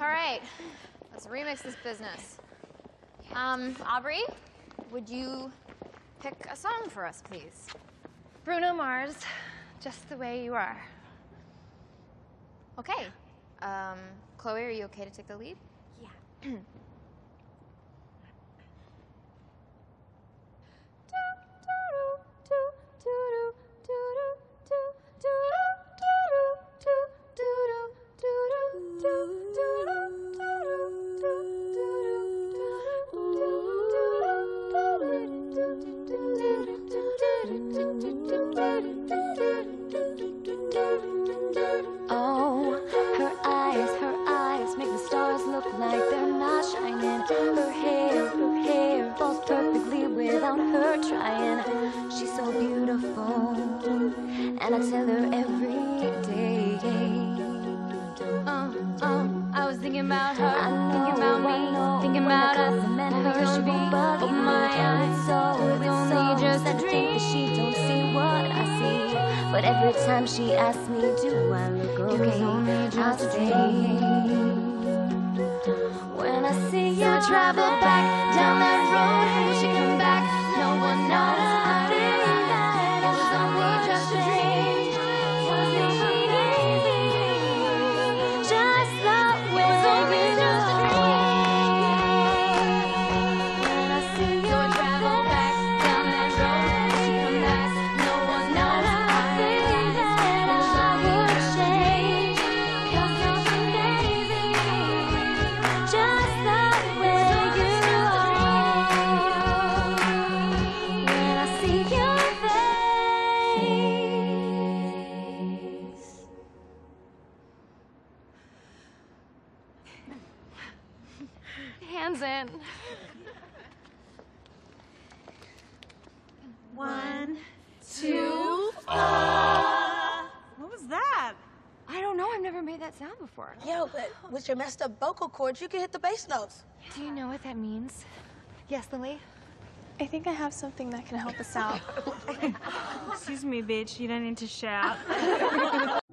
All right, let's remix this business. Um, Aubrey, would you pick a song for us, please? Bruno Mars, just the way you are. Okay. Um, Chloe, are you okay to take the lead? Yeah. and I tell her every day. Uh, uh, I was thinking about her, thinking about me, thinking about us. compliment her, won't bug open my eyes. it's so, It's it's only just a think that she don't see what I see. But every time she asks me, do I look okay? only I stay. When I see you travel back Hands in. One, two. What was that? I don't know, I've never made that sound before. Yo, but with your messed up vocal cords, you can hit the bass notes. Do you know what that means? Yes, Lilly? I think I have something that can help us out. Excuse me, bitch. You don't need to shout.